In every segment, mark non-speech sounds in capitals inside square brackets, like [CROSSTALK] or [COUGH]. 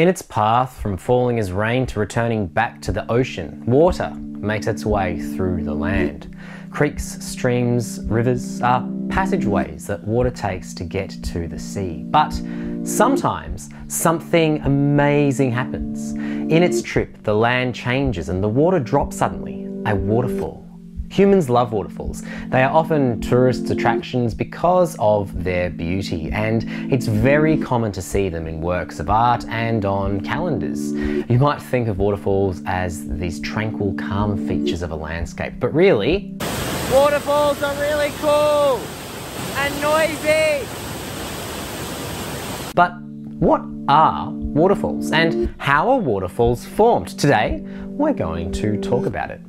In its path from falling as rain to returning back to the ocean, water makes its way through the land. Creeks, streams, rivers are passageways that water takes to get to the sea. But sometimes something amazing happens. In its trip, the land changes and the water drops suddenly, a waterfall. Humans love waterfalls. They are often tourist attractions because of their beauty, and it's very common to see them in works of art and on calendars. You might think of waterfalls as these tranquil, calm features of a landscape, but really, Waterfalls are really cool and noisy. But what are waterfalls and how are waterfalls formed? Today, we're going to talk about it.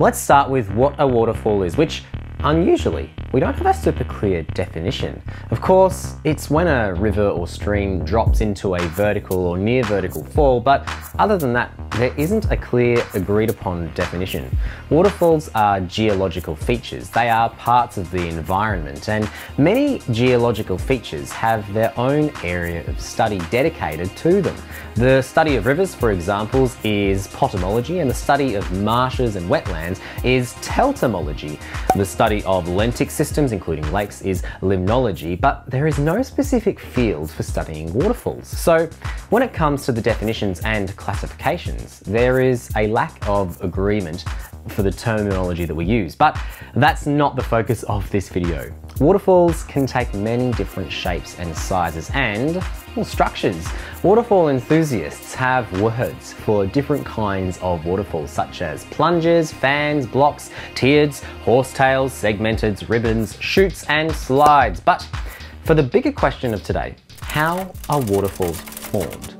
Let's start with what a waterfall is, which unusually we don't have a super clear definition. Of course, it's when a river or stream drops into a vertical or near vertical fall, but other than that, there isn't a clear agreed upon definition. Waterfalls are geological features. They are parts of the environment and many geological features have their own area of study dedicated to them. The study of rivers, for example, is potamology and the study of marshes and wetlands is telmatology. The study of lentic systems, including lakes, is limnology, but there is no specific field for studying waterfalls. So when it comes to the definitions and classifications, there is a lack of agreement for the terminology that we use, but that's not the focus of this video. Waterfalls can take many different shapes and sizes and well, structures. Waterfall enthusiasts have words for different kinds of waterfalls such as plunges, fans, blocks, tiered, horsetails, segmented, ribbons, chutes and slides. But for the bigger question of today, how are waterfalls formed?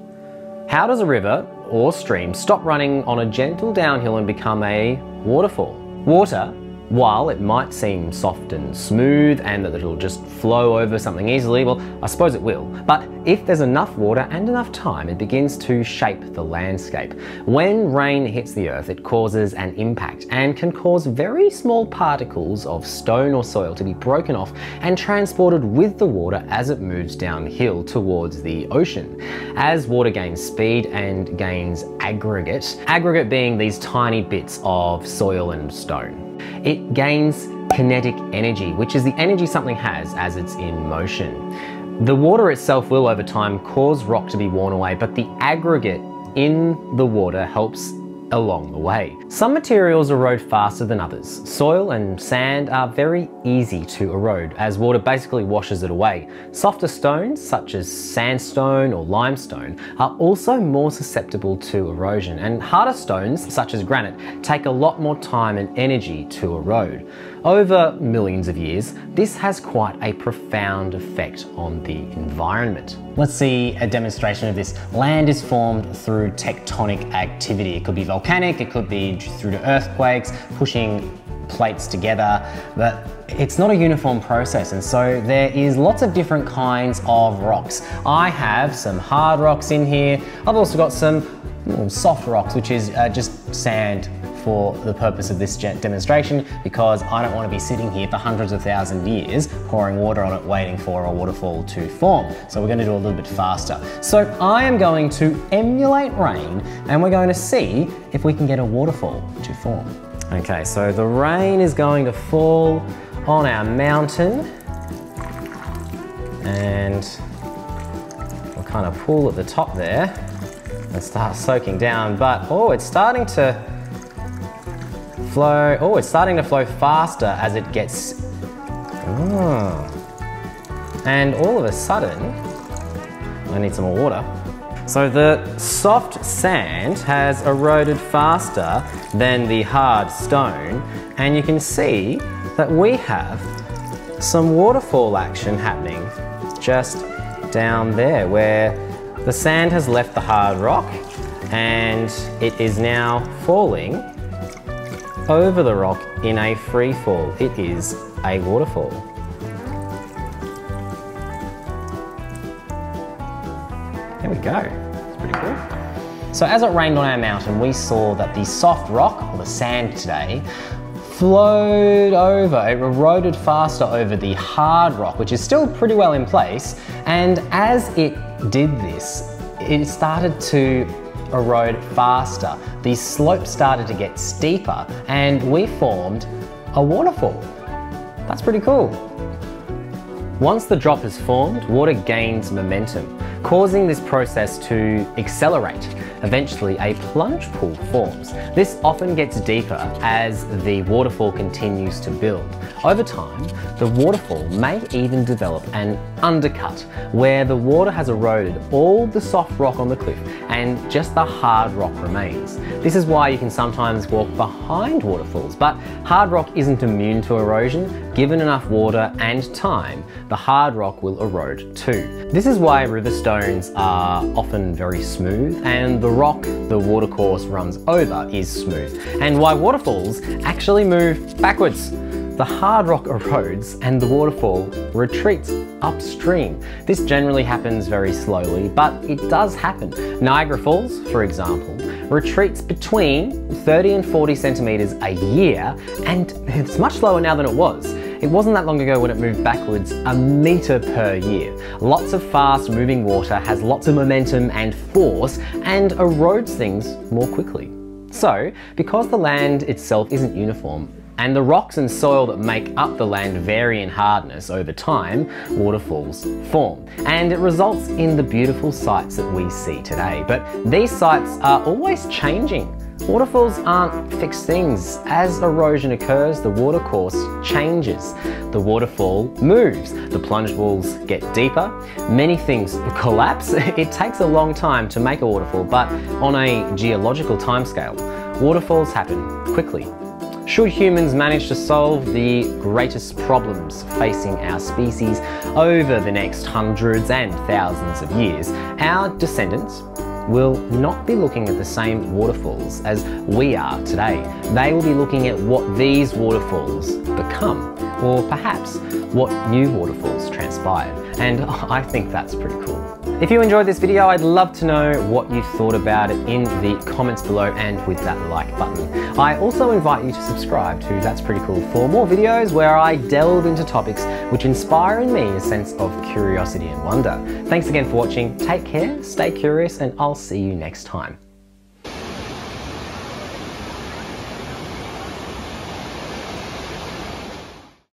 How does a river or stream stop running on a gentle downhill and become a waterfall? Water while it might seem soft and smooth and that it'll just flow over something easily, well, I suppose it will. But if there's enough water and enough time, it begins to shape the landscape. When rain hits the earth, it causes an impact and can cause very small particles of stone or soil to be broken off and transported with the water as it moves downhill towards the ocean. As water gains speed and gains aggregate, aggregate being these tiny bits of soil and stone it gains kinetic energy, which is the energy something has as it's in motion. The water itself will over time cause rock to be worn away, but the aggregate in the water helps along the way. Some materials erode faster than others. Soil and sand are very easy to erode as water basically washes it away. Softer stones such as sandstone or limestone are also more susceptible to erosion and harder stones such as granite take a lot more time and energy to erode. Over millions of years, this has quite a profound effect on the environment. Let's see a demonstration of this. Land is formed through tectonic activity. It could be volcanic, it could be through the earthquakes, pushing plates together, but it's not a uniform process and so there is lots of different kinds of rocks. I have some hard rocks in here. I've also got some soft rocks, which is uh, just sand for the purpose of this demonstration because I don't want to be sitting here for hundreds of thousand years pouring water on it waiting for a waterfall to form. So we're going to do a little bit faster. So I am going to emulate rain and we're going to see if we can get a waterfall to form. Okay, so the rain is going to fall on our mountain and we'll kind of pull at the top there and start soaking down, but oh, it's starting to flow. Oh, it's starting to flow faster as it gets. Oh. And all of a sudden, I need some more water. So the soft sand has eroded faster than the hard stone, and you can see that we have some waterfall action happening just down there where the sand has left the hard rock and it is now falling over the rock in a free fall. It is a waterfall. There we go. It's pretty cool. So as it rained on our mountain, we saw that the soft rock, or the sand today, flowed over, it eroded faster over the hard rock, which is still pretty well in place. And as it did this, it started to erode faster. The slope started to get steeper and we formed a waterfall. That's pretty cool. Once the drop is formed, water gains momentum, causing this process to accelerate. Eventually, a plunge pool forms. This often gets deeper as the waterfall continues to build. Over time, the waterfall may even develop an undercut, where the water has eroded all the soft rock on the cliff and just the hard rock remains. This is why you can sometimes walk behind waterfalls, but hard rock isn't immune to erosion. Given enough water and time, the hard rock will erode too. This is why river stones are often very smooth and the rock the watercourse runs over is smooth, and why waterfalls actually move backwards. The hard rock erodes and the waterfall retreats upstream. This generally happens very slowly, but it does happen. Niagara Falls, for example, retreats between 30 and 40 centimeters a year, and it's much slower now than it was. It wasn't that long ago when it moved backwards a metre per year. Lots of fast moving water has lots of momentum and force and erodes things more quickly. So, because the land itself isn't uniform, and the rocks and soil that make up the land vary in hardness over time, waterfalls form. And it results in the beautiful sights that we see today. But these sights are always changing. Waterfalls aren't fixed things. As erosion occurs, the watercourse changes. The waterfall moves. The plunge pools get deeper. Many things [LAUGHS] collapse. It takes a long time to make a waterfall, but on a geological timescale, waterfalls happen quickly should humans manage to solve the greatest problems facing our species over the next hundreds and thousands of years, our descendants will not be looking at the same waterfalls as we are today. They will be looking at what these waterfalls become, or perhaps what new waterfalls transpired. And [LAUGHS] I think that's pretty cool. If you enjoyed this video, I'd love to know what you thought about it in the comments below and with that like button. I also invite you to subscribe to That's Pretty Cool for more videos where I delve into topics which inspire in me a sense of curiosity and wonder. Thanks again for watching, take care, stay curious, and I'll see you next time.